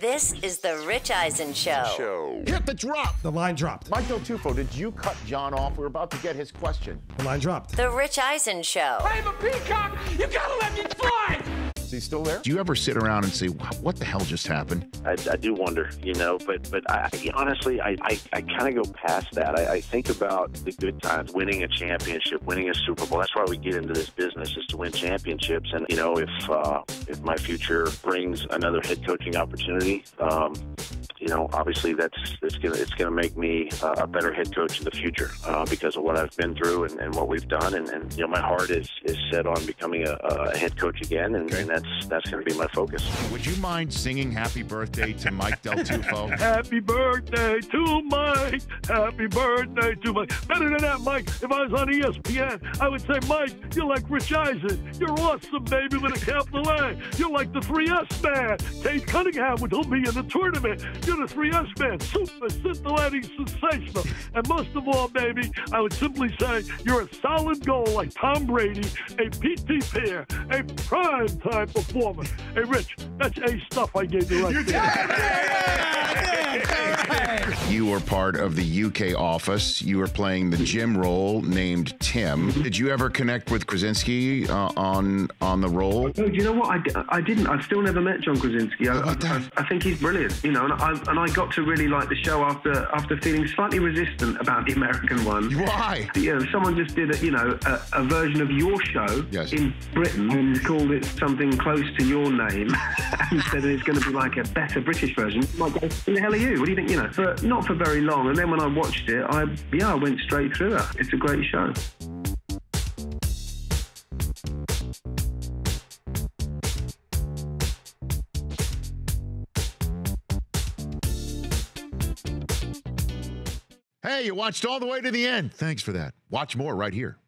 This is the Rich Eisen Show. Show. Hit the drop. The line dropped. Mike Del Tufo, did you cut John off? We are about to get his question. The line dropped. The Rich Eisen Show. I'm a peacock. You gotta let me fly. Is he still there? Do you ever sit around and say, "What the hell just happened"? I, I do wonder, you know, but but I, honestly, I I, I kind of go past that. I, I think about the good times, winning a championship, winning a Super Bowl. That's why we get into this business is to win championships. And you know, if uh, if my future brings another head coaching opportunity, um, you know, obviously that's it's gonna it's gonna make me uh, a better head coach in the future uh, because of what I've been through and, and what we've done. And, and you know, my heart is is set on becoming a, a head coach again, and, and that's that's going to be my focus. Would you mind singing "Happy Birthday" to Mike Del Tufo? Happy birthday to Mike. Happy birthday to Mike. Better than that, Mike. If I was on ESPN, I would say, Mike, you're like Rich Eisen. You're awesome, baby, with a capital A. You're like the 3S man. Cade Cunningham would be in the tournament. You're the 3S man. Super, scintillating, sensational. And most of all, baby, I would simply say you're a solid goal like Tom Brady, a PT pair, a prime time performer. Hey, Rich, that's A stuff I gave you right there. You were part of the UK office. You were playing the Jim role named Tim. Did you ever connect with Krasinski uh, on on the role? No, do you know what? I, d- I didn't. I've still never met John Krasinski. I, I, I think he's brilliant, you know, and I, and I got to really like the show after after feeling slightly resistant about the American one. Why? You know, someone just did a, you know a, a version of your show Yes. in Britain and called it something close to your name and said it's going to be like a better British version. My God, who the hell are you? What do you think? You know, but not for very long. And then when I watched it, I yeah, I went straight through it. It's a great show. Hey, you watched all the way to the end. Thanks for that. Watch more right here.